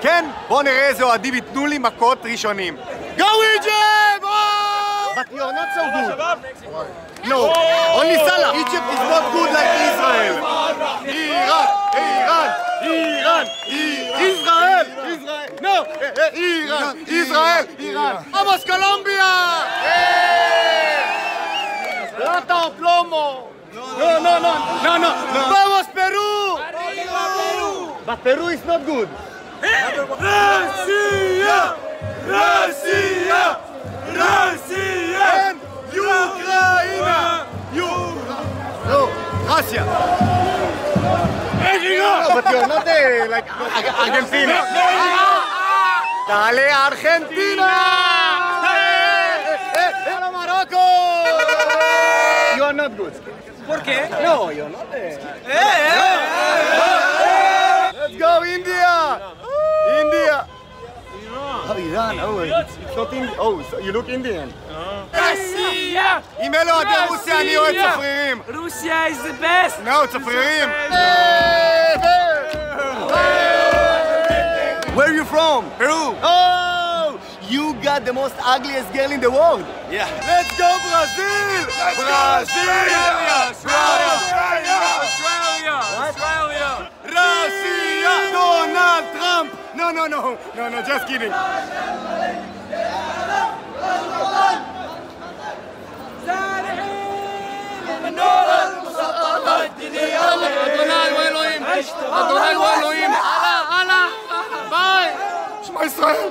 כן? בואו נראה איזה אוהדים ייתנו לי מכות ראשונים. Go Egypt! Oh! But you're not so good. No, only Salah. Egypt is not good like Israel. Iran, Iran, Iran, Israel, Israel. No, Iran, Israel, Iran. Vamos Colombia! Plata o plomo. No, no, no, no, no. Vamos Peru! But Peru is not good. Россия! Россия! Россия! Украина! México. But you're not the, like Argentina. Dale eh, eh, eh, Argentina. Hello Morocco. You are not good. ¿Por qué? No, you're not. Eh, eh, eh. Iran. Oh, it's, it's not Indian. Oh, so you look Indian. רוסיה! אם אלו אוהדי רוסיה, אני אוהד צפרירים. רוסיה is the best! No, צפרירים. Where are you from? Peru. Oh, you got the most ugliest girl in the world. Yeah. Let's go Brazil! Brazil! Australia! No, no, no, no, no, just kidding. אדוני הוא אלוהים! אדוני הוא אלוהים! הלאה, הלאה! ביי! שמע ישראל!